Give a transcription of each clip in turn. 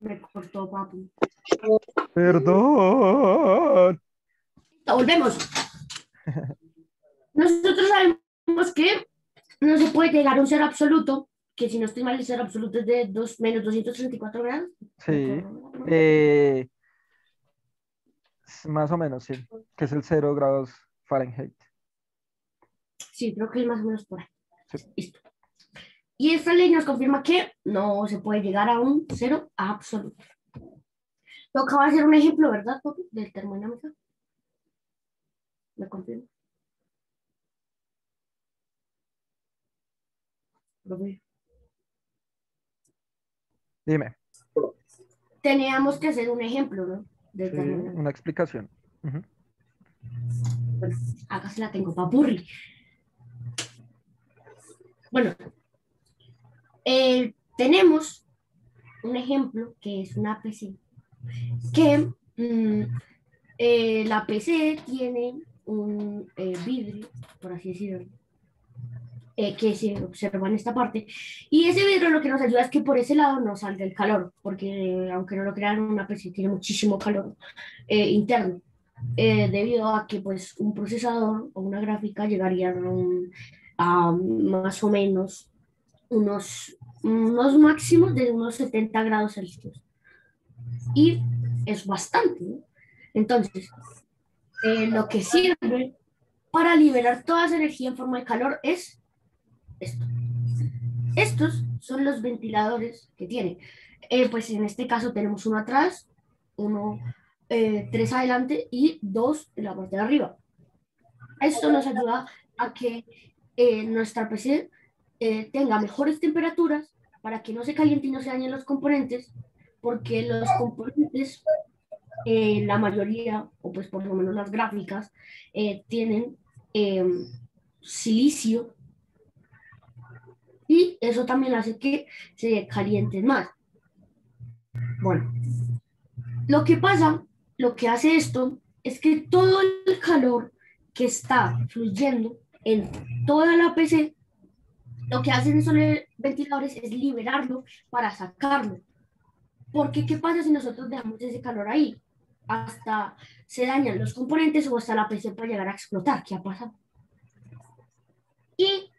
Me cortó, papu. Perdón. Volvemos. Nosotros sabemos que no se puede llegar a un cero absoluto, que si no estoy mal, el cero absoluto es de 2 menos 234 grados. Sí. Eh, más o menos, sí. Que es el 0 grados Fahrenheit. Sí, creo que es más o menos por ahí. Sí. Listo. Y esta ley nos confirma que no se puede llegar a un cero absoluto. De hacer un ejemplo, ¿verdad, papi? Del termodinámica. ¿Me confirma? Dime. Teníamos que hacer un ejemplo, ¿no? Sí, una explicación. Bueno, acá se la tengo, papurri. Bueno, eh, tenemos un ejemplo que es una PC. Que mm, eh, la PC tiene un eh, vidrio, por así decirlo, eh, que se observa en esta parte. Y ese vidrio lo que nos ayuda es que por ese lado no salga el calor, porque aunque no lo crean, una PC tiene muchísimo calor interno debido a que pues un procesador o una gráfica llegarían a, un- a más o menos unos, unos máximos de unos 70 grados Celsius. Y es bastante. Entonces, eh, lo que sirve para liberar toda esa energía en forma de calor es esto. Estos son los ventiladores que tiene. Eh, pues en este caso tenemos uno atrás, uno eh, tres adelante y dos en la parte de arriba. Esto nos ayuda a que eh, nuestra PC eh, tenga mejores temperaturas para que no se caliente y no se dañen los componentes, porque los componentes, eh, la mayoría, o pues por lo menos las gráficas, eh, tienen eh, silicio y eso también hace que se calienten más. Bueno, lo que pasa, lo que hace esto es que todo el calor que está fluyendo en toda la PC, lo que hacen le- ventiladores es liberarlo para sacarlo. Porque, ¿qué pasa si nosotros dejamos ese calor ahí? Hasta se dañan los componentes o hasta la PC puede llegar a explotar. ¿Qué ha pasado? Y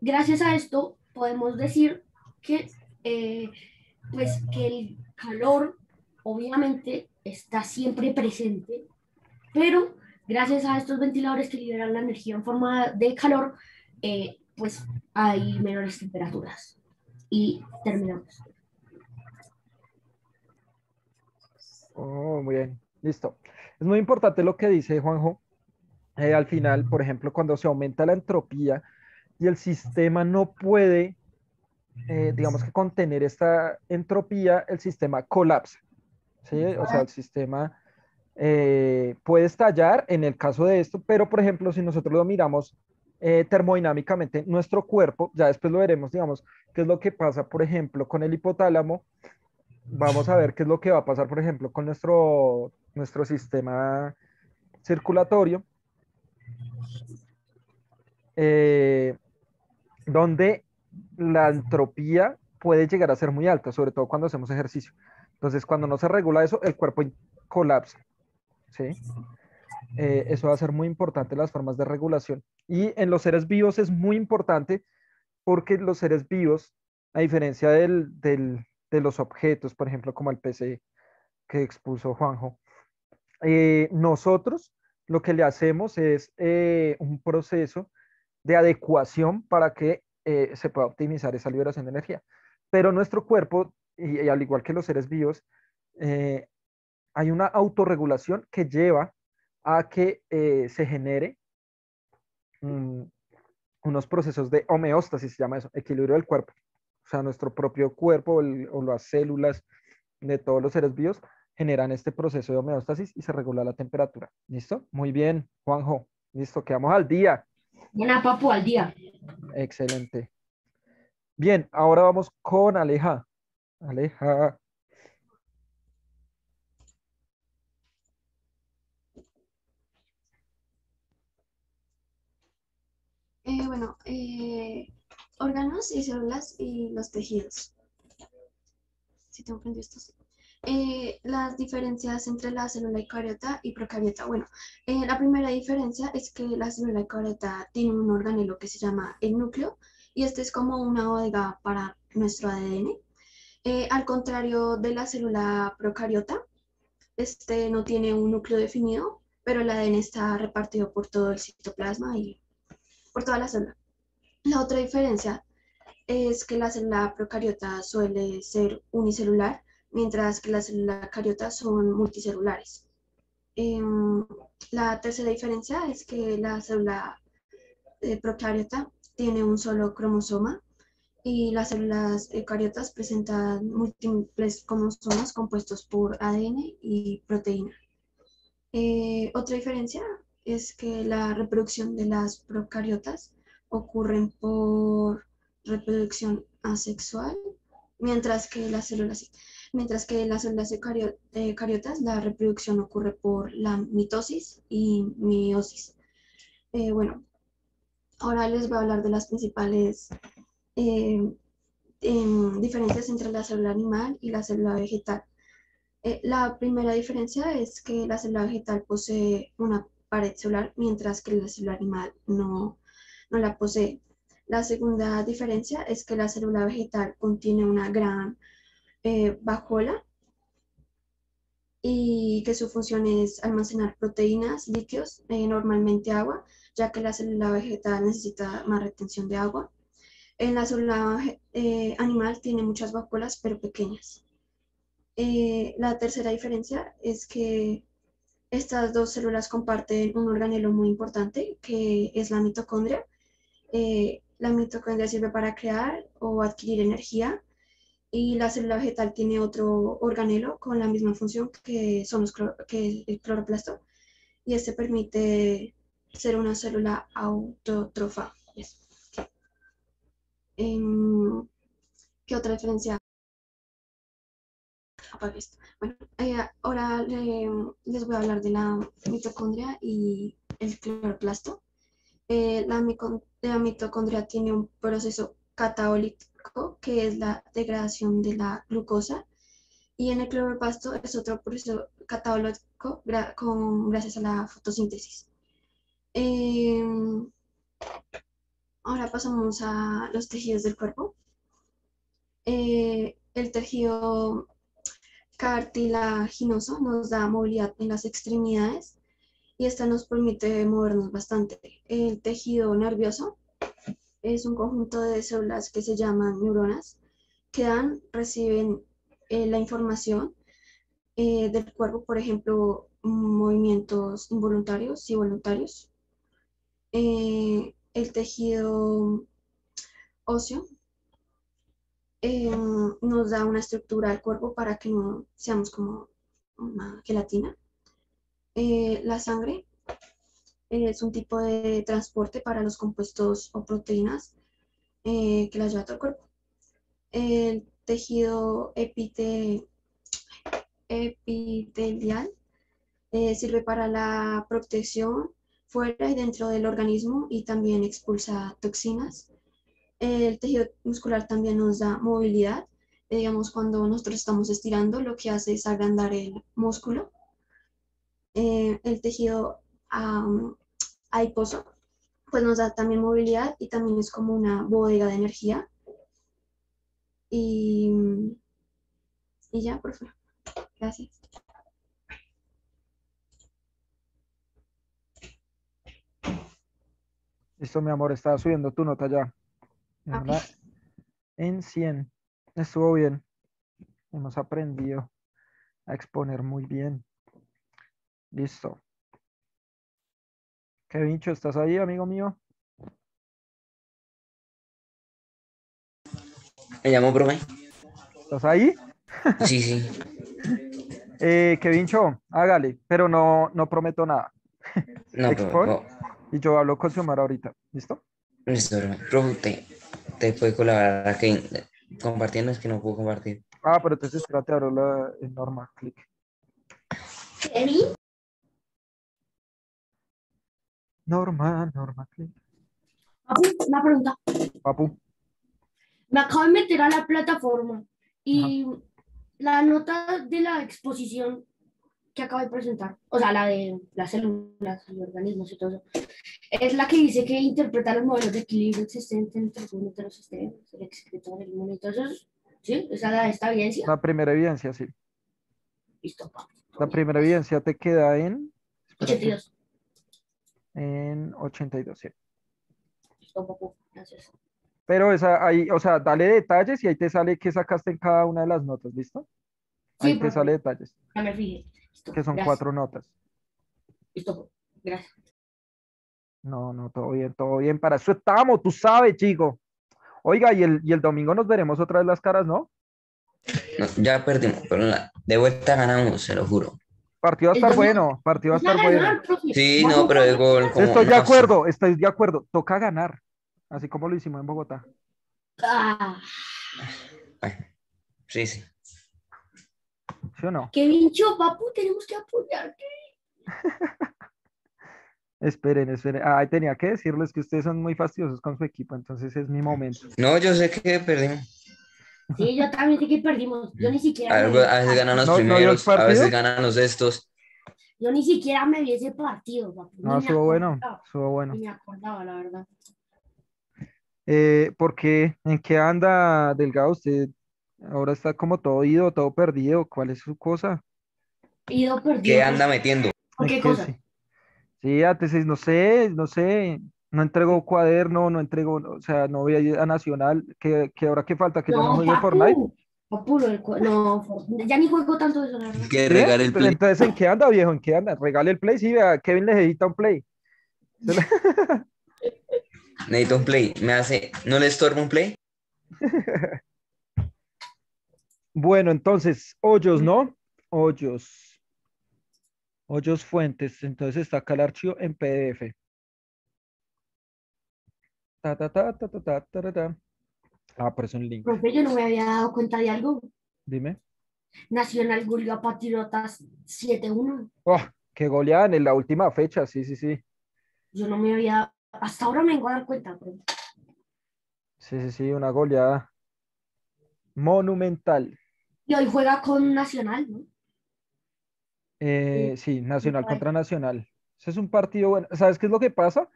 gracias a esto podemos decir que, eh, pues, que el calor obviamente está siempre presente, pero gracias a estos ventiladores que liberan la energía en forma de calor, eh, pues hay menores temperaturas. Y terminamos. Oh, muy bien, listo. Es muy importante lo que dice Juanjo. Eh, al final, por ejemplo, cuando se aumenta la entropía y el sistema no puede, eh, digamos que contener esta entropía, el sistema colapsa. ¿sí? O sea, el sistema eh, puede estallar en el caso de esto, pero por ejemplo, si nosotros lo miramos eh, termodinámicamente, nuestro cuerpo, ya después lo veremos, digamos, qué es lo que pasa, por ejemplo, con el hipotálamo, vamos a ver qué es lo que va a pasar, por ejemplo, con nuestro, nuestro sistema circulatorio, eh, donde la entropía puede llegar a ser muy alta, sobre todo cuando hacemos ejercicio. Entonces, cuando no se regula eso, el cuerpo colapsa. ¿sí? Eh, eso va a ser muy importante las formas de regulación. Y en los seres vivos es muy importante porque los seres vivos, a diferencia del, de los objetos, por ejemplo, como el PC que expuso Juanjo, eh, nosotros lo que le hacemos es eh, un proceso de adecuación para que se pueda optimizar esa liberación de energía. Pero nuestro cuerpo, y, al igual que los seres vivos, hay una autorregulación que lleva a que eh, se genere mm, unos procesos de homeostasis, se llama eso, equilibrio del cuerpo. O sea, nuestro propio cuerpo el- o las células de todos los seres vivos generan este proceso de homeostasis y se regula la temperatura. ¿Listo? Muy bien, Juanjo. Listo, quedamos al día. Buena papu al día. Excelente. Bien, ahora vamos con Aleja. Aleja. Eh, bueno, eh, órganos y células y los tejidos. Si tengo prendido esto, sí. Eh, las diferencias entre la célula eucariota y procariota. Bueno, eh, la primera diferencia es que la célula eucariota tiene un organelo que se llama el núcleo y este es como una bodega para nuestro ADN. Al contrario de la célula procariota, este no tiene un núcleo definido, pero el ADN está repartido por todo el citoplasma y por toda la célula. La otra diferencia es que la célula procariota suele ser unicelular mientras que las células cariotas son multicelulares. Em, la tercera diferencia es que la célula eh, procariota tiene un solo cromosoma y las células eucariotas presentan múltiples cromosomas compuestos por ADN y proteína. Eh, otra diferencia es que la reproducción de las procariotas ocurre por reproducción asexual, mientras que las células mientras que las células eucariotas la reproducción ocurre por la mitosis y meiosis. Eh, bueno, ahora les voy a hablar de las principales eh, em, diferencias entre la célula animal y la célula vegetal. Eh, la primera diferencia es que la célula vegetal posee una pared celular, mientras que la célula animal no, no la posee. La segunda diferencia es que la célula vegetal contiene una gran eh, y que su función es almacenar proteínas, líquidos, eh, normalmente agua, ya que la célula vegetal necesita más retención de agua. En la célula eh, animal tiene muchas vacuolas, pero pequeñas. la tercera diferencia es que estas dos células comparten un organelo muy importante, que es la mitocondria. la mitocondria sirve para crear o adquirir energía y la célula vegetal tiene otro organelo con la misma función que, son los que el cloroplasto y este permite ser una célula autótrofa. Em, ¿Qué otra diferencia? Bueno, eh, ahora les voy a hablar de la mitocondria y el cloroplasto. Eh, la, mitocondria tiene un proceso catabólico que es la degradación de la glucosa, y en el cloroplasto es otro proceso catabólico con, gracias a la fotosíntesis. Em, ahora pasamos a los tejidos del cuerpo. Eh, el tejido cartilaginoso nos da movilidad en las extremidades y esta nos permite movernos bastante. El tejido nervioso es un conjunto de células que se llaman neuronas, que dan, reciben eh, la información eh, del cuerpo, por ejemplo, movimientos involuntarios y voluntarios. Eh, el tejido óseo nos da una estructura al cuerpo para que no seamos como una gelatina. la sangre es un tipo de transporte para los compuestos o proteínas eh, que las lleva todo el cuerpo. El tejido epitelial eh, sirve para la protección fuera y dentro del organismo y también expulsa toxinas. El tejido muscular también nos da movilidad. digamos, cuando nosotros estamos estirando, lo que hace es agrandar el músculo. Eh, el tejido adiposo, pues nos da también movilidad y también es como una bodega de energía. Y, y ya, por favor. Gracias. Listo, mi amor, estaba subiendo tu nota ya. En 100. Estuvo bien. Hemos aprendido a exponer muy bien. Listo. Kevincho, ¿estás ahí, amigo mío? Me llamo profe. ¿Estás ahí? Sí, sí. eh, Kevincho, hágale, pero no, no prometo nada. No, pero, Y yo hablo con Xiomara ahorita, ¿listo? Listo, profe. Te, puede colaborar aquí compartiendo, es que no puedo compartir. Ah, pero entonces espérate, abro la norma, clic. ¿Kevin? Norma, Norma. Papu, una pregunta. Papu. Me acabo de meter a la plataforma y la nota de la exposición que acabo de presentar, o sea, la de las células, los organismos y todo eso, es la que dice que interpreta los modelos de equilibrio existentes entre los unos de los sistemas, el excretor, el inmune, entonces, ¿sí? Esa es la esta evidencia. La primera evidencia, sí. Listo. La primera evidencia te queda en, 82. en 82, sí. Listo, papi. Gracias. Pero esa ahí, o sea, dale detalles y ahí te sale qué sacaste en cada una de las notas, ¿listo? Ahí Sí, te profe. sale detalles, Ya me fijé. Listo, que son gracias. cuatro notas. Listo. Gracias. No, no, todo bien, todo bien. Para eso estamos, tú sabes, chico. Oiga, y el, y el domingo nos veremos otra vez las caras, ¿no? No, ya perdimos, pero la- de vuelta ganamos, se lo juro. Partido va a estar bueno, partido va a estar bueno. Sí, no, pero de gol. como- Estoy de no, acuerdo, estoy de acuerdo. Toca ganar, así como lo hicimos en Bogotá. Ah, Ay, Sí, sí. ¿Sí o no? qué vincho, papu, tenemos que apoyarte. Esperen, esperen. Ay, tenía que decirles que ustedes son muy fastidiosos con su equipo, entonces es mi momento. No, yo sé que perdimos. Sí, yo también sé que perdimos. Yo ni siquiera. a veces ganan los ¿No- no primeros, a veces ganan los estos. Yo ni siquiera me vi ese partido, papu. No, estuvo bueno, estuvo bueno. Ni me acordaba, la verdad. Eh, ¿por qué? ¿En qué anda Delgado? Usted ahora está como todo ido, todo perdido. ¿Cuál es su cosa? Ido perdido. ¿Qué anda metiendo? ¿Por Es qué cosa? sí. Sí, antes es- no sé, no sé, no entregó cuaderno, no entregó, o sea, no voy a ir a Nacional, que, que ahora qué falta, que ya no No, juegue Fortnite. papu. No, ya ni juego tanto eso, la verdad. Que regar el play. Entonces, ¿en qué anda, viejo? ¿En qué anda? Regale el play, sí, vea, Kevin necesita un play. Necesito un play. Me hace, ¿no le estorba un play? Bueno, entonces, Hoyos, mm. ¿no? Hoyos. Hoyos Fuentes. Entonces está acá el archivo en PDF. Ta, ta, ta, ta, ta, ta, ta, ta. Ah, es un link. Profe, yo no me había dado cuenta de algo. Dime. Nacional goleó Patriotas 7-1. Oh, que goleaban en la última fecha, sí, sí, sí. Yo no me había, hasta ahora me vengo a dar cuenta. Pero... Sí, sí, sí, una goleada monumental. Y hoy juega con Nacional, ¿no? Eh, sí, Nacional contra Nacional. Ese es un partido bueno. ¿Sabes qué es lo que pasa?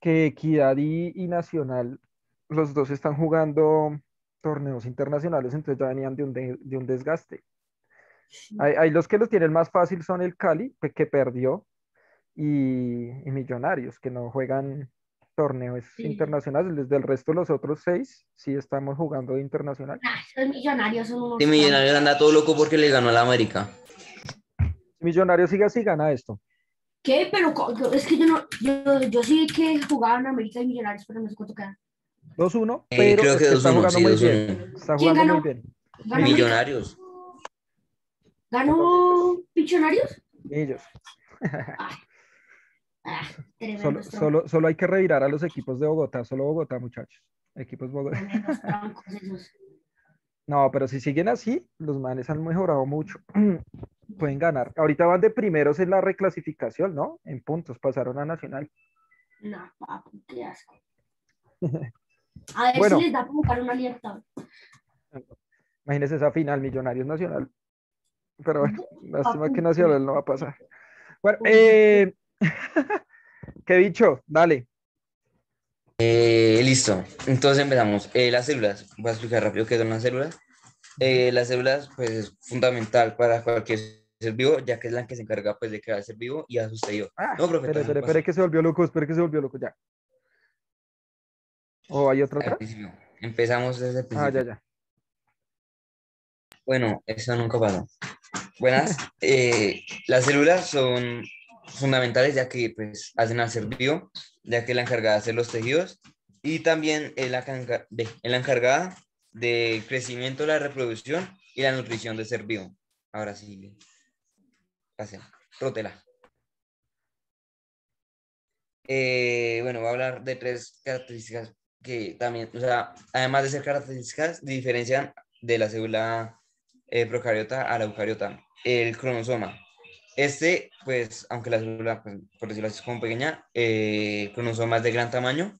Que Equidad y, y Nacional, los dos están jugando torneos internacionales, entonces ya venían de un, de, de un desgaste. Hay, hay los que los tienen más fácil son el Cali, que perdió, y, y Millonarios, que no juegan torneos Sí. internacionales. Desde el resto, los otros seis, sí estamos jugando internacional. Ah, esos millonarios son unos. Sí, Millonarios anda todo loco porque le ganó a la América. Millonarios sigue así, gana esto. ¿Qué? Pero es que yo no. Yo, yo sí que jugaban América y Millonarios, pero no sé cuánto quedan. 2-1, Eh, pero creo que está 2-1, jugando sí, muy 2-1. bien. Está ¿Quién jugando muy ganó? bien. Millonarios. ¿Ganó Millonarios? Ellos. Ah, Solo, solo, solo hay que revirar a los equipos de Bogotá, solo Bogotá, muchachos. Equipos Bogotá. No, pero si siguen así, los manes han mejorado mucho. Pueden ganar. Ahorita van de primeros en la reclasificación, ¿no? En puntos, pasaron a Nacional. No, papu, qué asco. A ver Bueno. si les da como para una libertad. Imagínense esa final, Millonarios Nacional. Pero bueno, lástima que. Nacional no va a pasar. Bueno, eh... ¿qué dicho? Dale. Eh, listo. Entonces empezamos. Eh, las células. Voy a explicar rápido qué son las células. Eh, las células, pues, es fundamental para cualquier ser vivo, ya que es la que se encarga, pues, de crear ser vivo y a sus tejidos. Ah, No, profe, pasa. espere que se volvió loco, espere que se volvió loco ya. ¿O hay otra otra? Empezamos desde el Ah, principio. ya, ya. Bueno, eso nunca pasó. Buenas. eh, las células son fundamentales ya que pues, hacen al ser vivo, ya que es la encargada de hacer los tejidos y también es la, la encargada del crecimiento, la reproducción y la nutrición del ser vivo. Ahora sí, pase, rótela. Eh, bueno, voy a hablar de tres características que también, o sea, además de ser características, diferencian de la célula eh, procariota a la eucariota. El cromosoma. Este, pues, aunque la célula, pues, por decirlo así, es como pequeña, eh, el cromosoma es de gran tamaño.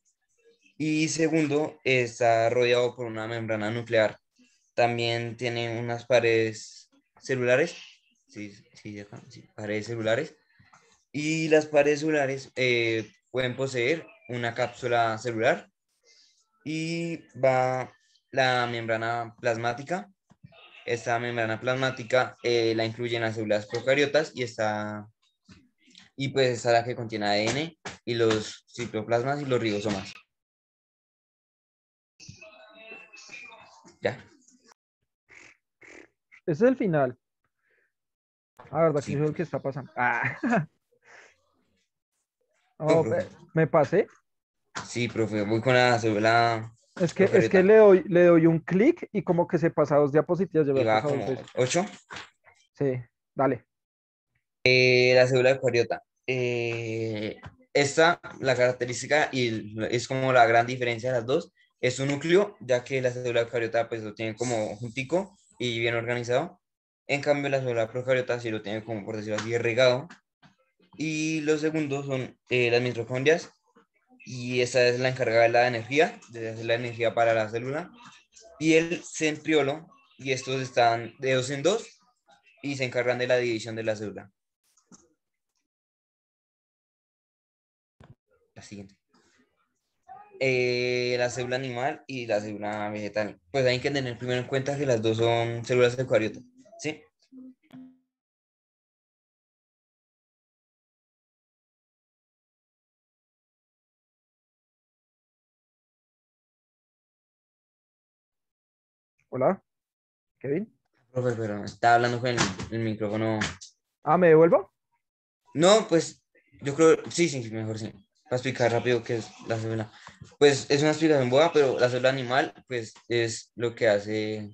Y segundo, está rodeado por una membrana nuclear. también tiene unas paredes celulares, sí, sí, sí, paredes celulares, y las paredes celulares eh, pueden poseer una cápsula celular y va la membrana plasmática. Esta membrana plasmática eh, la incluyen las células procariotas y está y pues está la que contiene ADN y los citoplasmas y los ribosomas. Ya. Ese es el final. Ah, verdad, Sí. que es lo que está pasando. Ah. Oh, me pasé. Sí, profe, voy con la célula Es que, es que le doy, le doy un clic y como que se pasa dos diapositivas. Había va como dos. 8. Sí, dale. Eh, la célula eucariota. Eh, esta, la característica, y es como la gran diferencia de las dos, es su núcleo, ya que la célula eucariota pues lo tiene como juntico y bien organizado. En cambio, la célula procariota sí lo tiene como, por decirlo así, regado. Y los segundos son eh, las mitocondrias, y esta es la encargada de la energía, de la energía para la célula. Y el centriolo, y estos están de dos en dos, y se encargan de la división de la célula. La siguiente. Eh, la célula animal y la célula vegetal. Pues hay que tener primero en cuenta que las dos son células eucariotas. ¿Sí? Hola, Kevin. Profe, pero está hablando con el, el micrófono. Ah, ¿me devuelvo? No, pues yo creo, sí, sí, mejor sí. Para explicar rápido qué es la célula. Pues es una explicación boba, pero la célula animal, pues es lo que hace,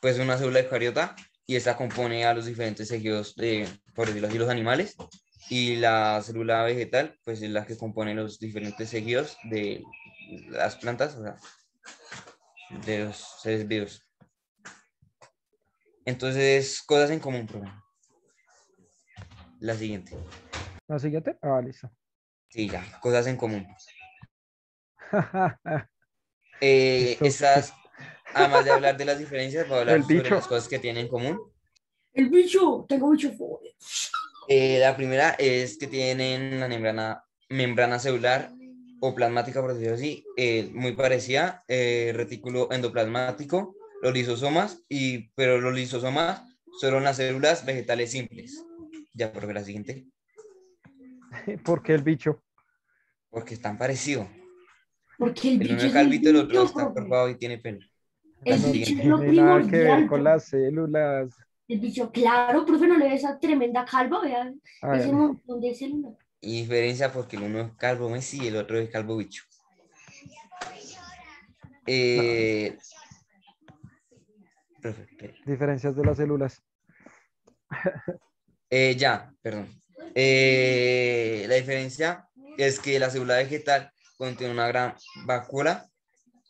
pues una célula eucariota y esta compone a los diferentes tejidos de, por decirlo así, los animales. Y la célula vegetal, pues es la que compone los diferentes tejidos de las plantas, o sea, de los seres vivos. Entonces, cosas en común, profe. La siguiente. ¿La siguiente? Ah, listo. Sí, ya, cosas en común. Eh, estas, además de hablar de las diferencias, voy a hablar El sobre bicho. las cosas que tienen en común. El bicho, tengo bicho. Eh, la primera es que tienen la membrana, membrana celular o plasmática, por decirlo así, eh, muy parecida, eh, retículo endoplasmático, los lisosomas, y, pero los lisosomas son las células vegetales simples. Ya, por la siguiente, ¿Por qué el bicho? porque están parecidos. Porque el El bicho uno es calvito, el otro está profe. encorvado y tiene pelo. El La bicho es lo No tiene nada que ver con las células. El bicho, claro, profe, no le ve esa tremenda calva, vean A ese montón de células. Y diferencia porque el uno es calvo Messi y el otro es calvo bicho. Eh, profe, diferencias de las células. Eh, ya, perdón. Eh, la diferencia es que la célula vegetal contiene una gran vacuola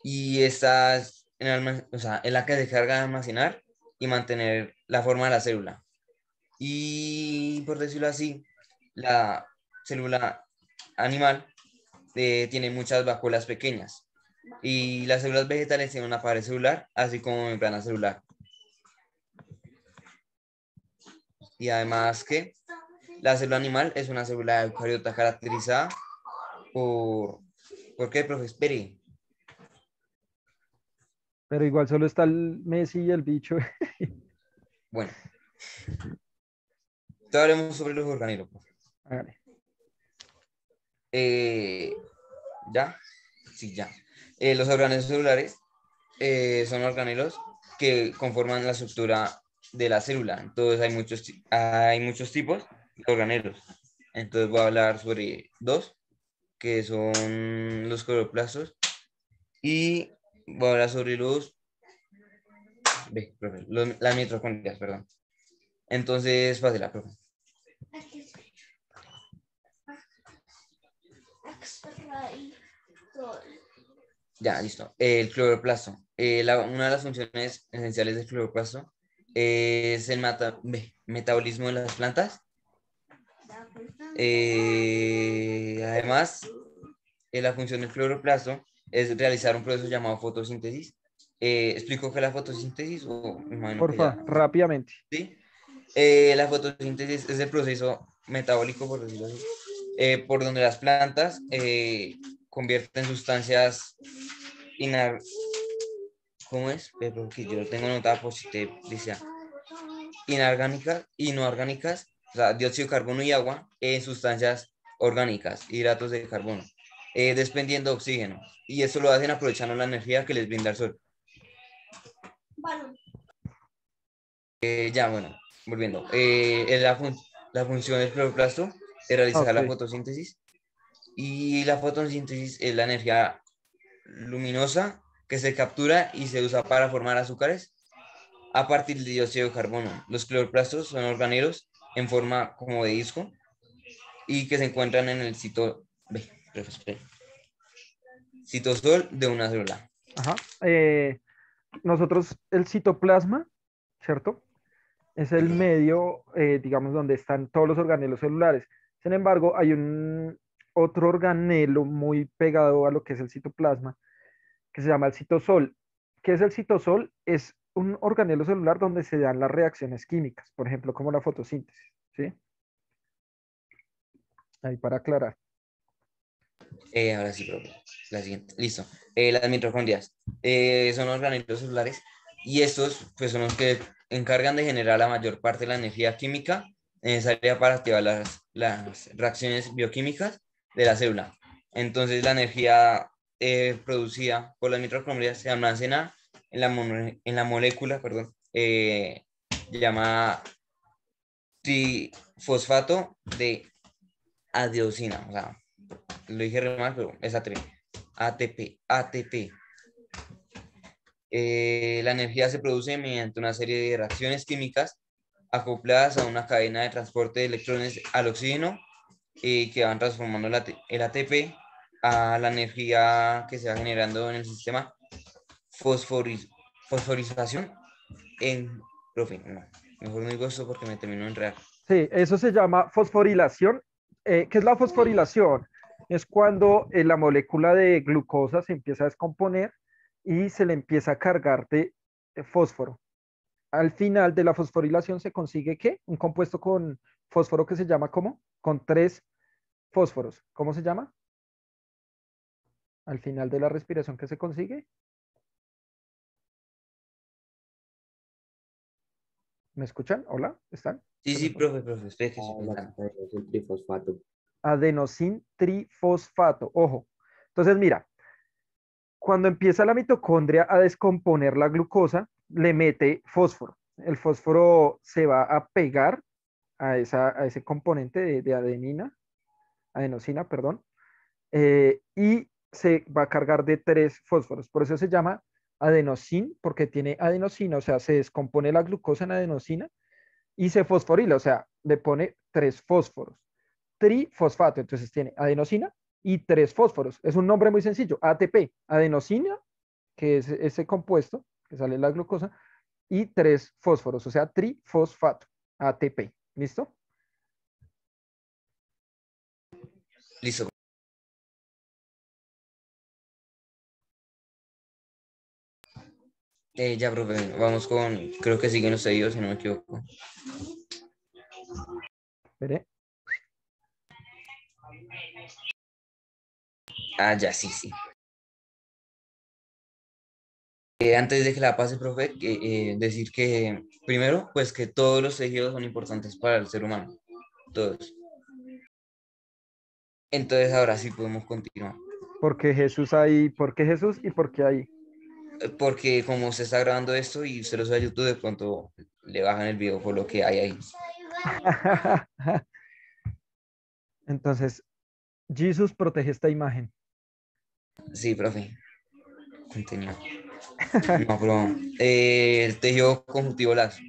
y esta es, en alma- o sea, es la que se carga de almacenar y mantener la forma de la célula. Y por decirlo así, la célula animal eh, tiene muchas vacuolas pequeñas y las células vegetales tienen una pared celular, así como membrana celular. Y además que la célula animal es una célula eucariota caracterizada por... ¿Por qué, profe? Espere. Pero igual solo está el Messi y el bicho. Bueno. Te hablemos sobre los organelos. profe. Hágale. Eh, ¿Ya? Sí, ya. Eh, los organelos celulares eh, son organelos que conforman la estructura de la célula. Entonces hay muchos, hay muchos tipos organelos. Entonces voy a hablar sobre dos, que son los cloroplastos. Y voy a hablar sobre los, los- las mitocondrias, perdón. Entonces, fácil, profe. Ya, listo. El cloroplasto. Eh, la- una de las funciones esenciales del cloroplasto es el ve, metabolismo de las plantas. Eh, además, eh, la función del cloroplasto es realizar un proceso llamado fotosíntesis eh, ¿explico qué es la fotosíntesis? O, Porfa, rápidamente. ¿sí? Eh, la fotosíntesis es el proceso metabólico, por decirlo así, eh, por donde las plantas convierten sustancias inar... ¿Cómo es? Pero que yo lo tengo anotado por si te decía. Inorgánicas y no orgánicas, o sea, dióxido de carbono y agua, en sustancias orgánicas, hidratos de carbono, eh, desprendiendo oxígeno. Y eso lo hacen aprovechando la energía que les brinda el sol. Eh, ya, bueno, volviendo. Eh, la, fun- la función del cloroplasto es realizar la Ok. fotosíntesis. Y la fotosíntesis es la energía luminosa que se captura y se usa para formar azúcares a partir del dióxido de carbono. Los cloroplastos son organelos en forma como de disco y que se encuentran en el cito... ve, citosol de una célula. Ajá. Eh, nosotros, el citoplasma, ¿cierto? Es el medio, eh, digamos, donde están todos los organelos celulares. Sin embargo, hay un otro organelo muy pegado a lo que es el citoplasma, que se llama el citosol. ¿Qué es el citosol? Es un organelo celular donde se dan las reacciones químicas, por ejemplo, como la fotosíntesis, ¿sí? Ahí para aclarar. Eh, ahora sí, profe. La siguiente. Listo. Eh, las mitocondrias eh, son organelos celulares y estos pues, son los que encargan de generar la mayor parte de la energía química necesaria para activar las, las reacciones bioquímicas de la célula. Entonces, la energía eh, producida por las mitocondrias se almacena en la, en la molécula perdón, eh, llamada trifosfato de adenosina. O sea, lo dije re mal, pero es ATP. ATP. Eh, la energía se produce mediante una serie de reacciones químicas acopladas a una cadena de transporte de electrones al oxígeno y que van transformando el ATP a la energía que se va generando en el sistema fosforiz- fosforización en... Profe, no, mejor no digo esto porque me termino de enredar. Sí, eso se llama fosforilación. Eh, ¿Qué es la fosforilación? Es cuando eh, la molécula de glucosa se empieza a descomponer y se le empieza a cargar de eh, fósforo. Al final de la fosforilación se consigue ¿qué? Un compuesto con fósforo que se llama ¿cómo? Con tres fósforos. ¿Cómo se llama? Al final de la respiración que se consigue. ¿Me escuchan? ¿Hola? ¿Están? Sí, sí, profe, profe, estoy el trifosfato. adenosin trifosfato. Ojo. Entonces, mira, cuando empieza la mitocondria a descomponer la glucosa, le mete fósforo. El fósforo se va a pegar a, esa, a ese componente de, de adenina, adenosina, perdón, eh, y se va a cargar de tres fósforos. Por eso se llama adenosin, porque tiene adenosina, o sea, se descompone la glucosa en adenosina y se fosforila, o sea, le pone tres fósforos trifosfato. Entonces tiene adenosina y tres fósforos. Es un nombre muy sencillo. ATP, adenosina, que es ese compuesto que sale la glucosa, y tres fósforos, o sea, trifosfato, ATP. ¿Listo? Listo. Eh, ya, profe, vamos con, creo que siguen los seguidos, si no me equivoco. Espere. Ah, ya, sí, sí. Eh, antes de que la pase, profe, eh, decir que, primero, pues que todos los tejidos son importantes para el ser humano, todos. Entonces, ahora sí podemos continuar. Porque Jesús ahí, ¿por qué Jesús y por qué ahí? Porque como se está grabando esto y usted lo sube a YouTube, de pronto le bajan el video por lo que hay ahí. Entonces, Jesús protege esta imagen. Sí, profe. Continúa. No, pero eh, el tejido conjuntivo laxo.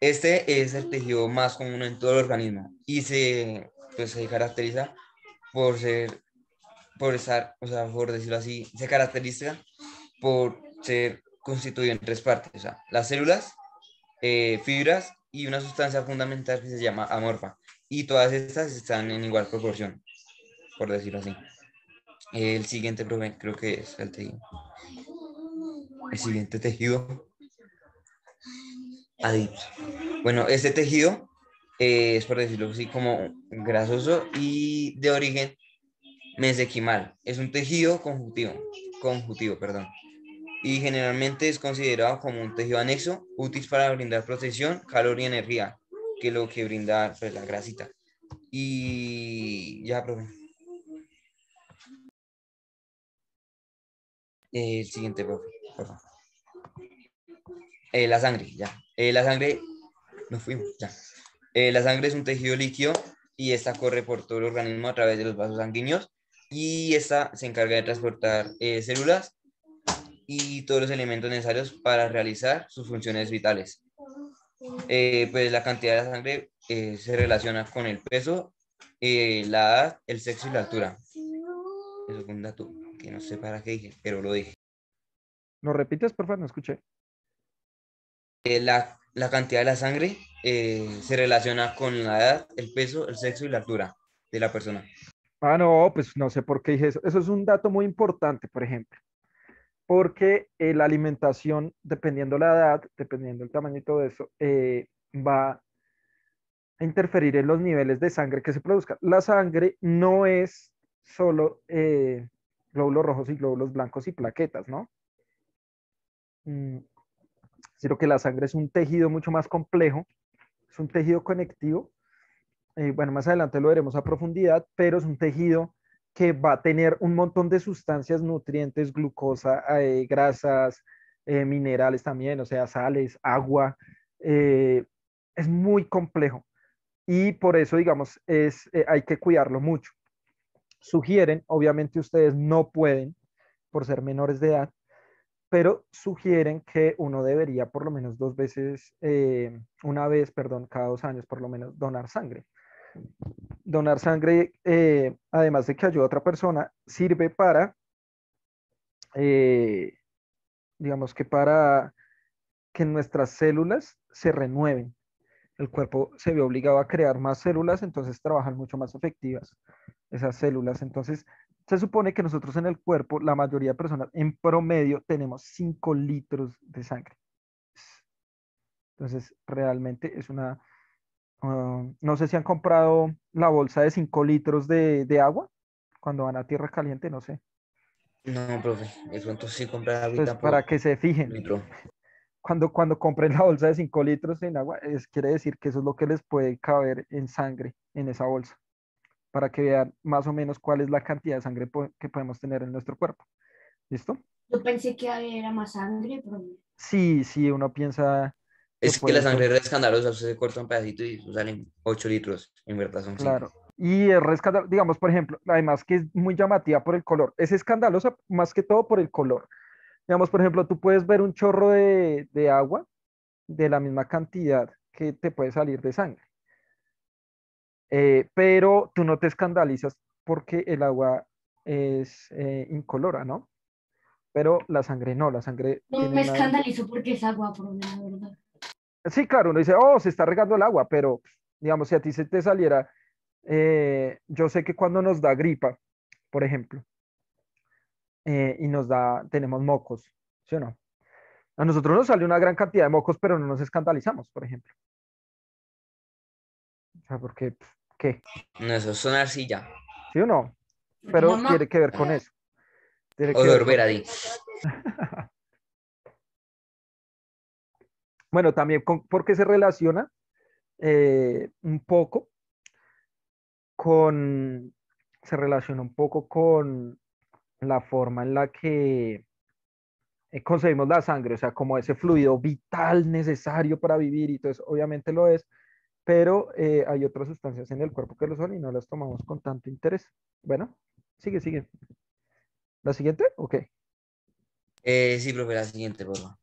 Este es el tejido más común en todo el organismo y se, pues, se caracteriza por ser, por estar, o sea, por decirlo así, se caracteriza por ser constituido en tres partes, las células, eh, fibras y una sustancia fundamental que se llama amorfa. Y todas estas están en igual proporción, por decirlo así. El siguiente, creo que es el tejido. el siguiente tejido. Adips. Bueno, este tejido eh, es, por decirlo así, como grasoso y de origen mesequimal. Es un tejido conjuntivo, conjuntivo, perdón. Y generalmente es considerado como un tejido anexo, útil para brindar protección, calor y energía, que es lo que brinda pues, la grasita. Y ya, profe. El siguiente, profe, por favor. Eh, la sangre, ya. Eh, la sangre, nos fuimos, ya. Eh, la sangre es un tejido líquido y esta corre por todo el organismo a través de los vasos sanguíneos y esta se encarga de transportar eh, células y todos los elementos necesarios para realizar sus funciones vitales. Eh, pues la cantidad de sangre se relaciona con el peso, la edad, el sexo y la altura. Eso es un dato que no sé para qué dije, pero lo dije. ¿Lo repites, por favor? No escuché. la, la cantidad de la sangre eh, se relaciona con la edad, el peso, el sexo y la altura de la persona. Ah, no, pues no sé por qué dije eso. Eso es un dato muy importante, por ejemplo, porque eh, la alimentación, dependiendo la edad, dependiendo el tamaño y todo eso, eh, va a interferir en los niveles de sangre que se produzcan. La sangre no es solo glóbulos rojos y glóbulos blancos y plaquetas, ¿no? Mm, sino que la sangre es un tejido mucho más complejo es un tejido conectivo. Eh, bueno, más adelante lo veremos a profundidad, pero es un tejido que va a tener un montón de sustancias, nutrientes, glucosa, eh, grasas, eh, minerales también, o sea, sales, agua. es muy complejo y por eso, digamos, es, hay que cuidarlo mucho. Sugieren, obviamente ustedes no pueden, por ser menores de edad, pero sugieren que uno debería por lo menos dos veces, eh, una vez, perdón, cada dos años por lo menos donar sangre. Donar sangre, eh, además de que ayuda a otra persona, sirve para, eh, digamos que para que nuestras células se renueven. El cuerpo se ve obligado a crear más células, entonces trabajan mucho más efectivas esas células. Entonces, se supone que nosotros en el cuerpo, la mayoría de personas, en promedio, tenemos 5 litros de sangre. Entonces, realmente es una... Ah, no sé si han comprado la bolsa de 5 litros de, agua cuando van a tierra caliente, no sé. No, profe, de pronto sí comprar agua. Pues para que se fijen. Cuando, cuando compren la bolsa de 5 litros en agua, es, quiere decir que eso es lo que les puede caber en sangre en esa bolsa para que vean más o menos cuál es la cantidad de sangre que podemos tener en nuestro cuerpo. ¿Listo? Yo pensé que era más sangre, pero... Sí, sí, uno piensa... Es que, la sangre es escandalosa, se corta un pedacito y salen 8 litros, en verdad son Claro, y es escandalosa, digamos, por ejemplo, además que es muy llamativa por el color, es escandalosa más que todo por el color. Digamos, por ejemplo, tú puedes ver un chorro de, de agua de la misma cantidad que te puede salir de sangre. Eh, pero tú no te escandalizas porque el agua es eh, incolora, ¿no? Pero la sangre no, la sangre... No me escandalizo porque es agua, por la verdad. Sí, claro, uno dice, oh, se está regando el agua, pero digamos, si a ti se te saliera, eh, yo sé que cuando nos da gripa, por ejemplo, y nos da, tenemos mocos, ¿sí o no? A nosotros nos sale una gran cantidad de mocos, pero no nos escandalizamos, por ejemplo. O sea, porque ¿Qué? No, eso es una arcilla. ¿Sí o no? Pero tiene que ver con eso. o dormir ahí. bueno, también porque se relaciona eh, un poco con, se relaciona un poco con la forma en la que eh, conseguimos la sangre, o sea, como ese fluido vital necesario para vivir y eso, obviamente lo es, pero eh, hay otras sustancias en el cuerpo que lo son y no las tomamos con tanto interés. Bueno, sigue, sigue. ¿La siguiente? Ok. Eh, sí, profe, la siguiente, por favor.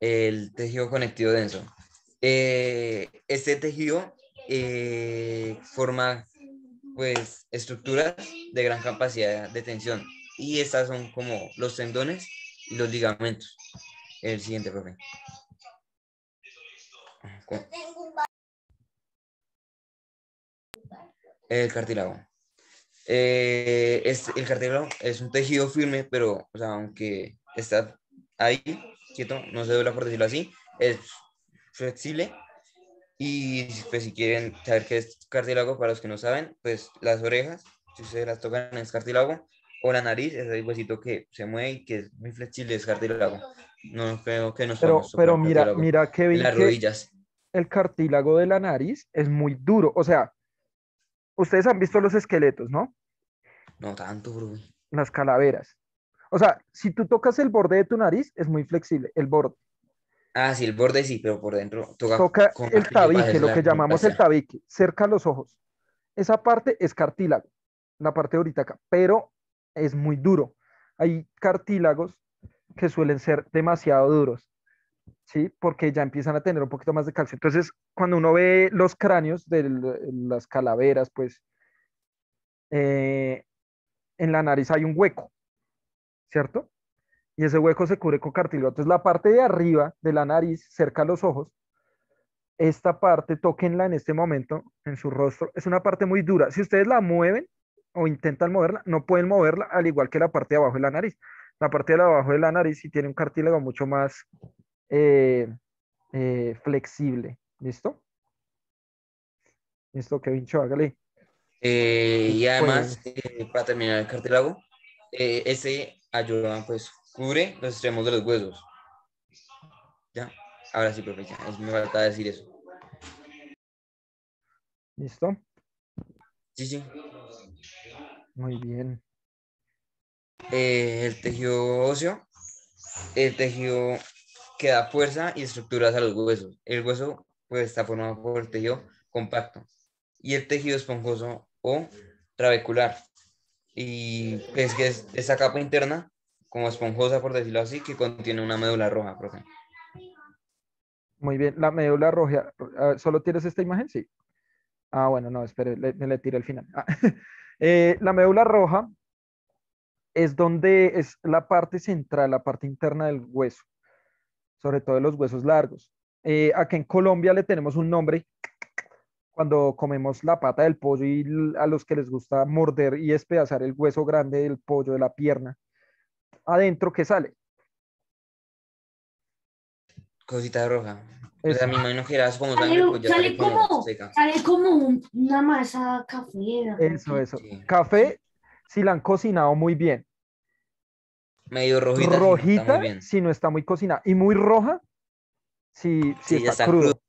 El tejido conectivo denso. Eh, este tejido forma pues estructuras de gran capacidad de tensión y estas son como los tendones y los ligamentos. El siguiente, profe. El cartílago. Eh, es, el cartílago es un tejido firme, pero, o sea, aunque está ahí, quieto, no se dobla por decirlo así, es flexible. Y pues si quieren saber qué es cartílago, para los que no saben, pues las orejas, si ustedes las tocan es cartílago, o la nariz, es el huesito que se mueve y que es muy flexible, es cartílago. No creo que nos Pero, pero mira, cartílago mira, Kevin, en las que rodillas. el cartílago de la nariz es muy duro. O sea, ustedes han visto los esqueletos, ¿no? No tanto, bro. Las calaveras. O sea, si tú tocas el borde de tu nariz, es muy flexible, el borde. Ah, sí, el borde sí, pero por dentro toca, Toca con el tabique, lo que llamamos el tabique, cerca a los ojos. Esa parte es cartílago, la parte ahorita acá, pero es muy duro. Hay cartílagos que suelen ser demasiado duros, ¿sí? Porque ya empiezan a tener un poquito más de calcio. Entonces, cuando uno ve los cráneos de las calaveras, pues eh, en la nariz hay un hueco, ¿cierto? Y ese hueco se cubre con cartílago. Entonces, la parte de arriba de la nariz, cerca a los ojos, esta parte, tóquenla en este momento en su rostro, es una parte muy dura. Si ustedes la mueven o intentan moverla, no pueden moverla al igual que la parte de abajo de la nariz. La parte de abajo de la nariz sí tiene un cartílago mucho más eh, eh, flexible. ¿Listo? ¿Listo, Kevin Cho? Hágale. Eh, y además, Pues- para terminar el cartílago, eh, este ayuda, pues, cubre los extremos de los huesos. ¿Ya? Ahora sí, profe, ya, es- me falta decir eso. ¿Listo? Sí, sí. Muy bien. Eh, el tejido óseo, el tejido que da fuerza y estructuras a los huesos. El hueso, pues, está formado por el tejido compacto y el tejido esponjoso o trabecular. Y es que es esa capa interna, como esponjosa, por decirlo así, que contiene una médula roja, profe. Muy bien. La médula roja, ah, ¿solo tienes esta imagen? Sí. Ah, bueno, no, espere, le, le tiré el final. Ah, eh, la médula roja es donde es la parte central, la parte interna del hueso, sobre todo de los huesos largos. Eh, en Colombia le tenemos un nombre cuando comemos la pata del pollo y a los que les gusta morder y despedazar el hueso grande del pollo, de la pierna, adentro que sale. Cosita roja. O Eso. sea, me imagino que era como Sale, sangre, pues sale sale como sale como un- una masa café. ¿no? Eso, eso. Sí. Café, si la han cocinado muy bien. Medio rojita. está Rojita, muy bien. si no está muy cocinada. Y muy roja, si, si Sí, está, está crudo. crudo.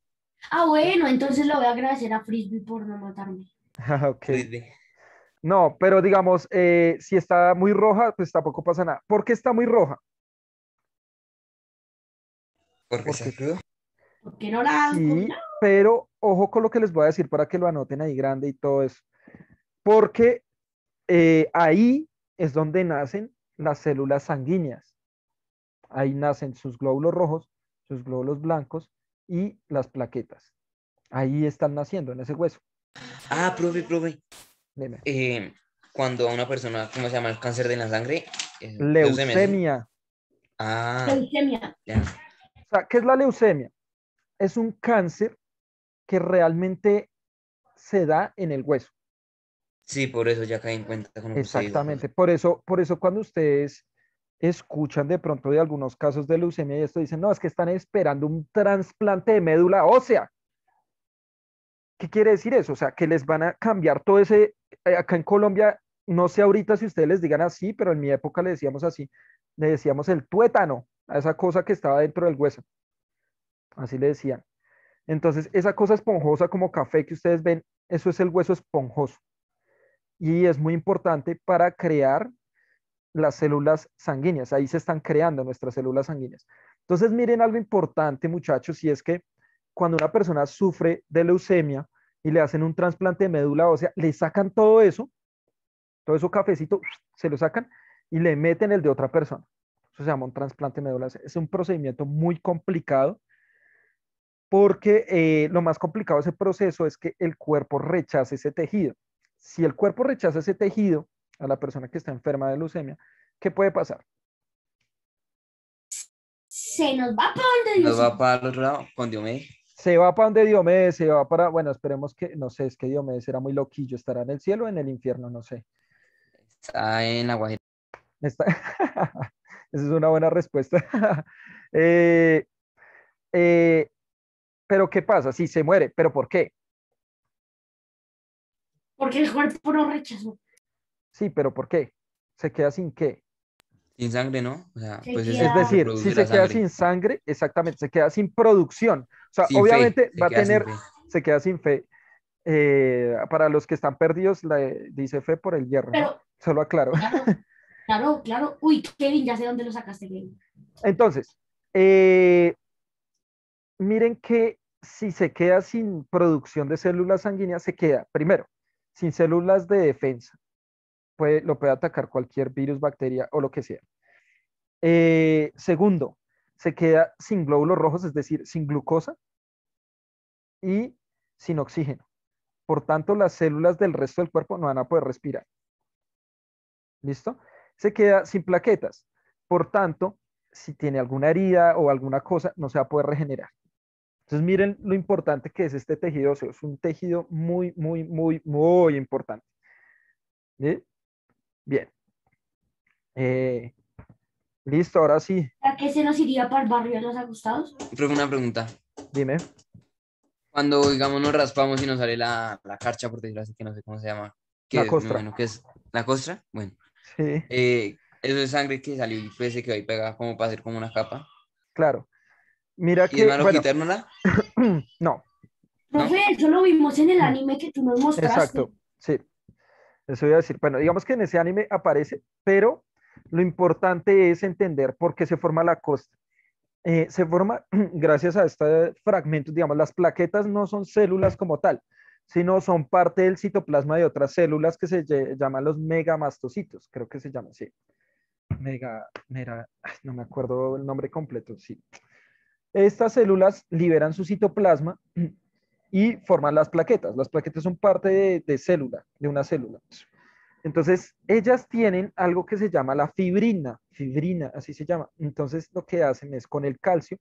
Ah, bueno, entonces le voy a agradecer a Frisbee por no matarme. Ok. Frisbee. No, pero digamos, eh, si está muy roja, pues tampoco pasa nada. ¿Por qué está muy roja? Porque Porque-. ¿Por qué no la Sí, pero ojo con lo que les voy a decir para que lo anoten ahí grande y todo eso. Porque eh, ahí es donde nacen las células sanguíneas. Ahí nacen sus glóbulos rojos, sus glóbulos blancos y las plaquetas. Ahí están naciendo en ese hueso. Ah, profe, profe. Dime. eh, cuando a una persona, ¿cómo se llama? El cáncer de la sangre. eh, leucemia, ¿sí? Leucemia. Ah, Leucemia. ya. O sea, ¿qué es la leucemia? Es un cáncer que realmente se da en el hueso. Sí, por eso ya caí en cuenta con lo que usted dijo, Exactamente. Por eso, por eso cuando ustedes escuchan de pronto de algunos casos de leucemia y esto dicen, no, es que están esperando un trasplante de médula ósea. ¿Qué quiere decir eso? O sea, que les van a cambiar todo ese, eh, acá en Colombia, no sé ahorita si ustedes les digan así, pero en mi época le decíamos así, le decíamos el tuétano, a esa cosa que estaba dentro del hueso. Así le decían. Entonces, esa cosa esponjosa como café que ustedes ven, eso es el hueso esponjoso. Y es muy importante para crear las células sanguíneas. Ahí se están creando nuestras células sanguíneas. Entonces, miren algo importante, muchachos, y es que cuando una persona sufre de leucemia y le hacen un trasplante de médula ósea, le sacan todo eso, todo eso cafecito, se lo sacan y le meten el de otra persona. Eso se llama un trasplante de médula ósea. Es un procedimiento muy complicado porque eh, lo más complicado de ese proceso es que el cuerpo rechace ese tejido. Si el cuerpo rechaza ese tejido a la persona que está enferma de leucemia, ¿qué puede pasar? Se nos va para donde Nos Dios. va para el otro lado con Diomedes. Se va para donde Diomedes, se va para, bueno, esperemos que, no sé, es que Diomedes era muy loquillo, estará en el cielo o en el infierno, no sé. Está en la Guajira. Está- Esa es una buena respuesta. Eh, eh, pero ¿qué pasa? Si se muere, ¿pero por qué? Porque el cuerpo no rechazó. Sí, pero ¿por qué? ¿Se queda sin qué? Sin sangre, ¿no? O sea, Se pues Es decir, si se queda sangre. sin sangre, exactamente, se queda sin producción. O sea, Sin fe, obviamente se va a tener, se queda sin fe. Eh, para los que están perdidos, dice fe por el hierro. ¿no? Pero, Solo aclaro. claro, claro, claro. Uy, Kevin, ya sé dónde lo sacaste, Kevin. Entonces, eh, miren que si se queda sin producción de células sanguíneas, se queda, primero, sin células de defensa. Puede, lo puede atacar cualquier virus, bacteria o lo que sea. Eh, segundo, se queda sin glóbulos rojos, es decir, sin glucosa y sin oxígeno. Por tanto, las células del resto del cuerpo no van a poder respirar. ¿Listo? Se queda sin plaquetas. Por tanto, si tiene alguna herida o alguna cosa, no se va a poder regenerar. Entonces, miren lo importante que es este tejido óseo. Es un tejido muy, muy, muy, muy importante. ¿Sí? Bien. Eh, listo, ahora sí. ¿A qué se nos iría para el barrio de los acostados? Profe, una pregunta. Dime. Cuando, digamos, nos raspamos y nos sale la, la carcha, por decirlo así, que no sé cómo se llama. ¿Qué La costra. imagino que es la costra. Bueno, Sí, eh, eso es sangre que salió y pues se quedó ahí pegada como para hacer como una capa. claro. Mira ¿Y que, es malo bueno, quitárnosla? no, Profe, eso lo vimos en el anime que tú nos mostraste. Exacto, sí. Eso iba a decir. Bueno, digamos que en ese anime aparece, pero lo importante es entender por qué se forma la costra. Eh, se forma gracias a este fragmento, digamos, las plaquetas no son células como tal, sino son parte del citoplasma de otras células que se llaman los megamastocitos, creo que se llaman, sí. Mega, mera, ay, no me acuerdo el nombre completo, sí. Estas células liberan su citoplasma y forman las plaquetas. Las plaquetas son parte de, de célula, de una célula. Entonces, ellas tienen algo que se llama la fibrina, fibrina, así se llama. Entonces, lo que hacen es con el calcio,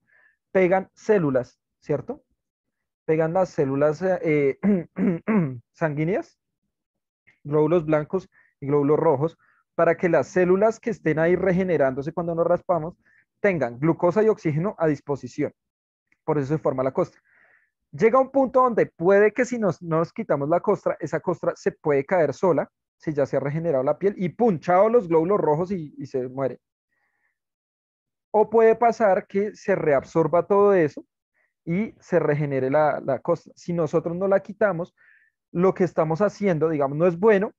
pegan células, ¿cierto? Pegan las células eh, sanguíneas, glóbulos blancos y glóbulos rojos, para que las células que estén ahí regenerándose cuando nos raspamos tengan glucosa y oxígeno a disposición. Por eso se forma la costra llega un punto donde puede que si nos, nos quitamos la costra, esa costra se puede caer sola, si ya se ha regenerado la piel, y punchado los glóbulos rojos y, y se muere. O puede pasar que se reabsorba todo eso y se regenere la, la costra. Si nosotros no la quitamos, lo que estamos haciendo, digamos, no es bueno.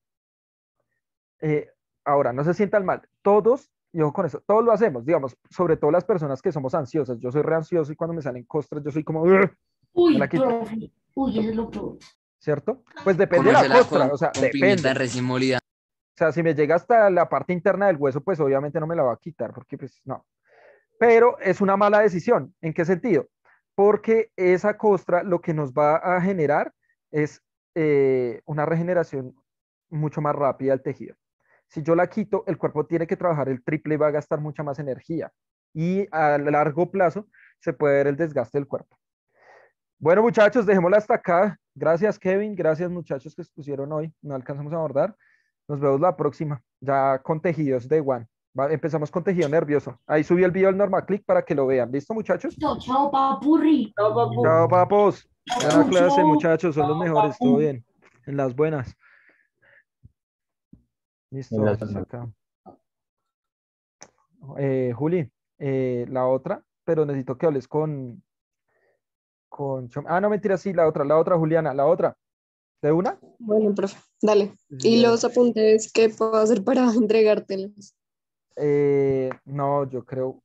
Eh, ahora, no se sientan mal. Todos, y ojo con eso, todos lo hacemos, digamos, sobre todo las personas que somos ansiosas. Yo soy re ansioso y cuando me salen costras, yo soy como... Uy, la quito. profe. Uy, eso es lo peor. ¿cierto? Pues depende de la costra, con- o sea, depende. recién molida. O sea, si me llega hasta la parte interna del hueso, pues obviamente no me la va a quitar, porque pues no. Pero es una mala decisión. ¿En qué sentido? Porque esa costra lo que nos va a generar es eh, una regeneración mucho más rápida del tejido. Si yo la quito, el cuerpo tiene que trabajar el triple y va a gastar mucha más energía. Y a largo plazo se puede ver el desgaste del cuerpo. Bueno, muchachos, dejémosla hasta acá. Gracias, Kevin. Gracias, muchachos que expusieron hoy. No alcanzamos a abordar. Nos vemos la próxima, ya con tejidos de One. Va, empezamos con tejido nervioso. Ahí subí el video del NormaClick para que lo vean. ¿Listo, muchachos? Chao, chao, papurri. Chao, papos. Buena Chao, clase, chao. muchachos. Son los mejores. Todo papu. bien. En las buenas. Listo. Acá. Eh, Juli, eh, la otra, pero necesito que hables con, con Chom- Ah, no, mentira, sí, la otra, la otra, Juliana, la otra. ¿De una? Bueno, profe, dale. ¿Y los apuntes qué puedo hacer para entregártelos? Eh, no, yo creo,